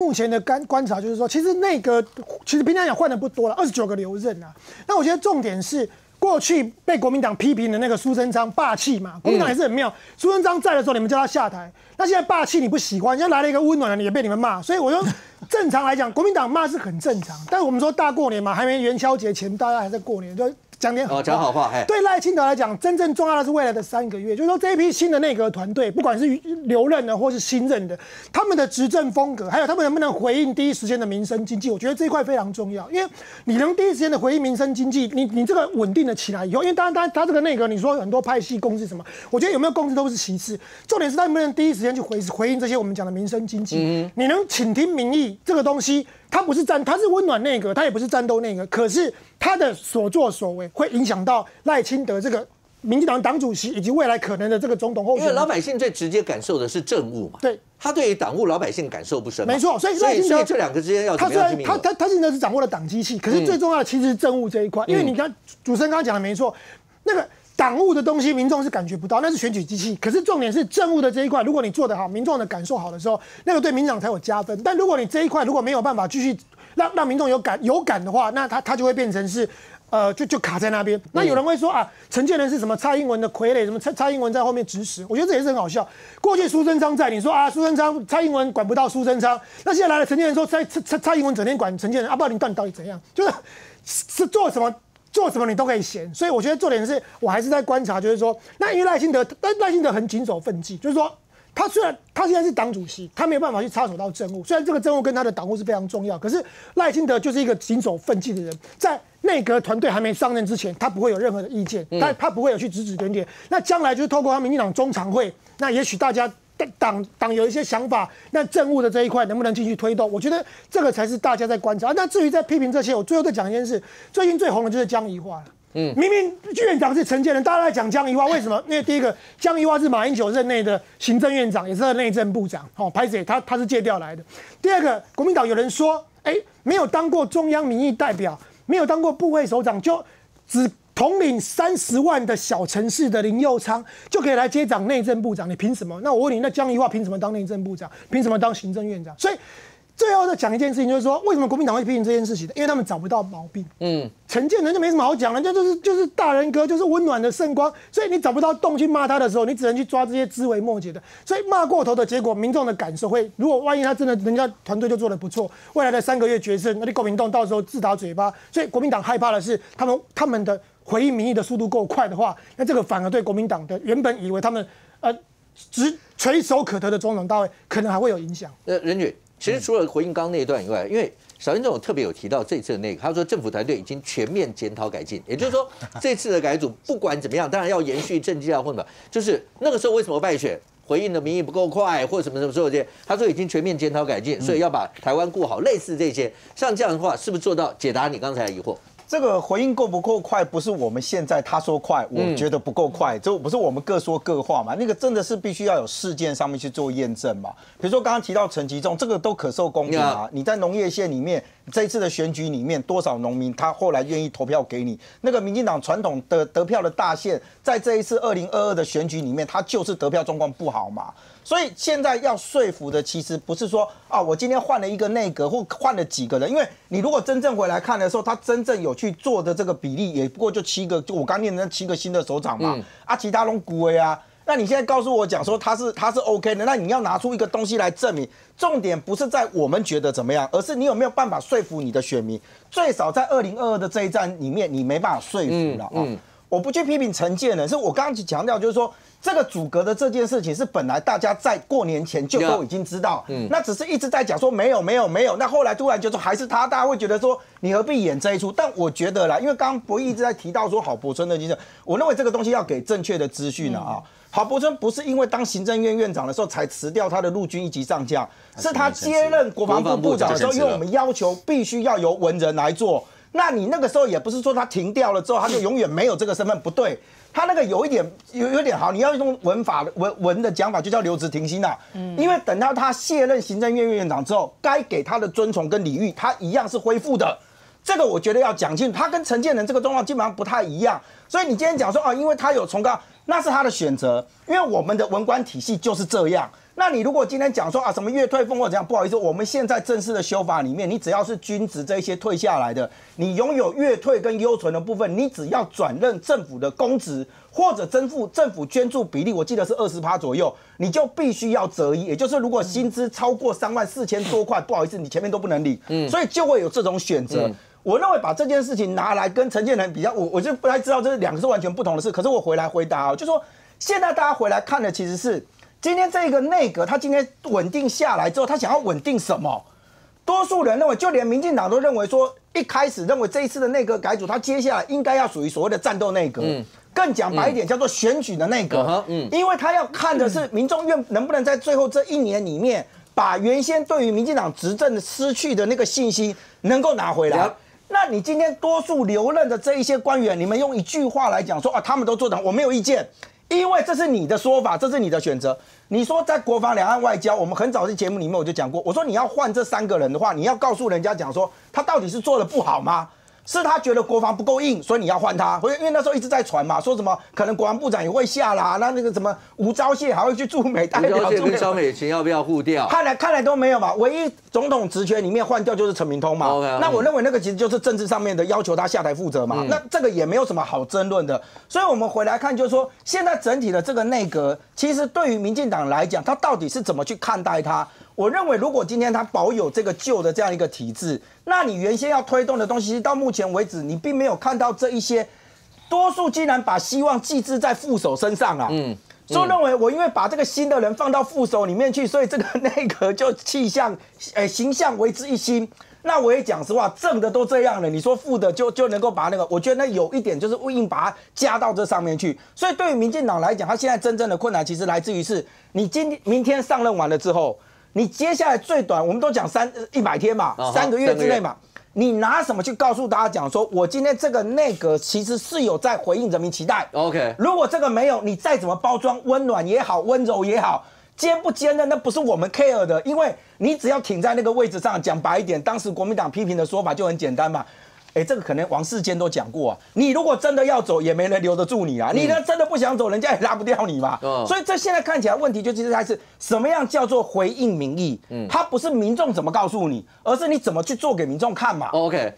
目前的观观察就是说，其实内阁其实平常讲换的不多了，二十九个留任啊。那我觉得重点是过去被国民党批评的那个苏贞昌霸气嘛，国民党也是很妙。苏贞昌在的时候，你们叫他下台，那现在霸气你不喜欢，现在来了一个温暖的，也被你们骂。所以我说，正常来讲，国民党骂是很正常。但是我们说大过年嘛，还没元宵节前，大家还在过年，就。讲点好，讲好话。对赖清德来讲，真正重要的是未来的三个月，就是说这一批新的内阁团队，不管是留任的或是新任的，他们的执政风格，还有他们能不能回应第一时间的民生经济，我觉得这一块非常重要。因为你能第一时间的回应民生经济，你你这个稳定的起来以后，因为当然他他这个内阁，你说很多派系共治什么，我觉得有没有共治都是其次，重点是他能不能第一时间去回回应这些我们讲的民生经济，你能倾听民意这个东西。他不是战，他是温暖内阁，他也不是战斗内阁。可是他的所作所为会影响到赖清德这个民进党党主席以及未来可能的这个总统候选人。因为老百姓最直接感受的是政务嘛。对，他对于党务老百姓感受不深。没错，所以赖清德这两个之间要他虽然他他他现在是掌握了党机器，可是最重要的其实是政务这一块。因为你看主持人刚刚讲的没错，那个。党务的东西，民众是感觉不到，那是选举机器。可是重点是政务的这一块，如果你做得好，民众的感受好的时候，那个对民党才有加分。但如果你这一块如果没有办法继续让让民众有感有感的话，那他他就会变成是，呃，就就卡在那边。那有人会说啊，陈建仁是什么蔡英文的傀儡，什么蔡蔡英文在后面指使？我觉得这也是很好笑。过去苏贞昌在，你说啊，苏贞昌蔡英文管不到苏贞昌，那现在来了陈建仁说蔡蔡蔡英文整天管陈建仁，啊，不你到底到底怎样？就是是做什么？做什么你都可以嫌，所以我觉得重点是我还是在观察，就是说，那因为赖清德，但赖清德很谨守分际，就是说，他虽然他现在是党主席，他没有办法去插手到政务，虽然这个政务跟他的党务是非常重要，可是赖清德就是一个谨守分际的人，在内阁团队还没上任之前，他不会有任何的意见，他他不会有去指指点点，那将来就是透过他民进党中常会，那也许大家。党党有一些想法，那政务的这一块能不能继续推动？我觉得这个才是大家在观察。那至于在批评这些，我最后再讲一件事：最近最红的就是江宜桦了嗯，明明院长是陈建仁，大家在讲江宜桦，为什么？因为第一个，江宜桦是马英九任内的行政院长，也是内政部长。哦，拍谁？他他是借调来的。第二个，国民党有人说，哎，没有当过中央民意代表，没有当过部会首长，就只。统领三十万的小城市的林佑昌就可以来接掌内政部长，你凭什么？那我问你，那江宜桦凭什么当内政部长？凭什么当行政院长？所以最后再讲一件事情，就是说为什么国民党会批评这件事情？因为他们找不到毛病。嗯，陈建仁就没什么好讲，人家就是就是大人哥，就是温暖的圣光。所以你找不到洞去骂他的时候，你只能去抓这些枝微末节的。所以骂过头的结果，民众的感受会，如果万一他真的人家团队就做的不错，未来的三个月决胜，那你国民党到时候自打嘴巴。所以国民党害怕的是他们他们的。回应民意的速度够快的话，那这个反而对国民党的原本以为他们呃只垂手可得的总统大位，可能还会有影响。呃，任宇，其实除了回应刚刚那一段以外，因为小英总统特别有提到这次的那个，他说政府团队已经全面检讨改进，也就是说 这次的改组不管怎么样，当然要延续政绩啊或者就是那个时候为什么败选，回应的民意不够快或者什么什么所有这些，他说已经全面检讨改进，所以要把台湾顾好，类似这些，像这样的话，是不是做到解答你刚才的疑惑？这个回应够不够快，不是我们现在他说快，我觉得不够快，这不是我们各说各话嘛？那个真的是必须要有事件上面去做验证嘛？比如说刚刚提到陈吉仲，这个都可受公平啊。你在农业县里面，这一次的选举里面，多少农民他后来愿意投票给你？那个民进党传统的得票的大限，在这一次二零二二的选举里面，他就是得票状况不好嘛？所以现在要说服的，其实不是说啊，我今天换了一个内阁或换了几个人，因为你如果真正回来看的时候，他真正有去做的这个比例，也不过就七个，就我刚念的那七个新的首长嘛，啊，其他拢古威啊，那你现在告诉我讲说他是他是 OK 的，那你要拿出一个东西来证明，重点不是在我们觉得怎么样，而是你有没有办法说服你的选民，最少在二零二二的这一战里面，你没办法说服了啊。我不去批评陈建仁，是我刚刚强调，就是说这个阻隔的这件事情是本来大家在过年前就都已经知道，嗯，那只是一直在讲说没有没有没有，那后来突然就说还是他，大家会觉得说你何必演这一出？但我觉得啦，因为刚刚博弈一直在提到说郝柏村的精神，我认为这个东西要给正确的资讯了啊。郝柏村不是因为当行政院院长的时候才辞掉他的陆军一级上将，是他接任国防部部长的时候，因为我们要求必须要由文人来做。那你那个时候也不是说他停掉了之后他就永远没有这个身份，不对，他那个有一点有有点好，你要用文法文文的讲法就叫留职停薪呐，嗯，因为等到他卸任行政院院长之后，该给他的尊崇跟礼遇，他一样是恢复的，这个我觉得要讲清楚，他跟陈建仁这个状况基本上不太一样，所以你今天讲说哦，因为他有崇高，那是他的选择，因为我们的文官体系就是这样。那你如果今天讲说啊什么月退俸或怎样，不好意思，我们现在正式的修法里面，你只要是均值这些退下来的，你拥有月退跟优存的部分，你只要转任政府的公职或者增付政府捐助比例，我记得是二十趴左右，你就必须要择一，也就是如果薪资超过三万四千多块，不好意思，你前面都不能领，嗯，所以就会有这种选择。我认为把这件事情拿来跟陈建仁比较，我我就不太知道这是两个是完全不同的事。可是我回来回答啊，就说现在大家回来看的其实是今天这个内阁，他今天稳定下来之后，他想要稳定什么？多数人认为，就连民进党都认为说，一开始认为这一次的内阁改组，他接下来应该要属于所谓的战斗内阁，更讲白一点叫做选举的内阁，嗯，因为他要看的是民众愿能不能在最后这一年里面，把原先对于民进党执政失去的那个信心能够拿回来。那你今天多数留任的这一些官员，你们用一句话来讲说啊，他们都做的，我没有意见，因为这是你的说法，这是你的选择。你说在国防、两岸、外交，我们很早的节目里面我就讲过，我说你要换这三个人的话，你要告诉人家讲说，他到底是做的不好吗？是他觉得国防不够硬，所以你要换他。因为那时候一直在传嘛，说什么可能国防部长也会下啦，那那个什么吴钊燮还会去驻美代表。吴钊燮美琴要不要互调？看来看来都没有嘛。唯一总统职权里面换掉就是陈明通嘛。那我认为那个其实就是政治上面的要求他下台负责嘛。那这个也没有什么好争论的。所以我们回来看，就是说现在整体的这个内阁，其实对于民进党来讲，他到底是怎么去看待他？我认为，如果今天他保有这个旧的这样一个体制，那你原先要推动的东西，到目前为止你并没有看到这一些，多数竟然把希望寄置在副手身上啊。嗯，就认为我因为把这个新的人放到副手里面去，所以这个内阁就气象，诶，形象为之一新。那我也讲实话，正的都这样了，你说负的就就能够把那个，我觉得那有一点就是硬把它加到这上面去。所以对于民进党来讲，他现在真正的困难其实来自于是，你今天明天上任完了之后。你接下来最短，我们都讲三一百天嘛，三个月之内嘛，你拿什么去告诉大家讲说，我今天这个内阁其实是有在回应人民期待？OK，如果这个没有，你再怎么包装温暖也好，温柔也好，坚不坚韧那不是我们 care 的，因为你只要挺在那个位置上，讲白一点，当时国民党批评的说法就很简单嘛。哎，这个可能王世坚都讲过啊。你如果真的要走，也没人留得住你啊。你呢，真的不想走，人家也拉不掉你嘛。所以这现在看起来问题就其实还是什么样叫做回应民意？嗯，它不是民众怎么告诉你，而是你怎么去做给民众看嘛。OK，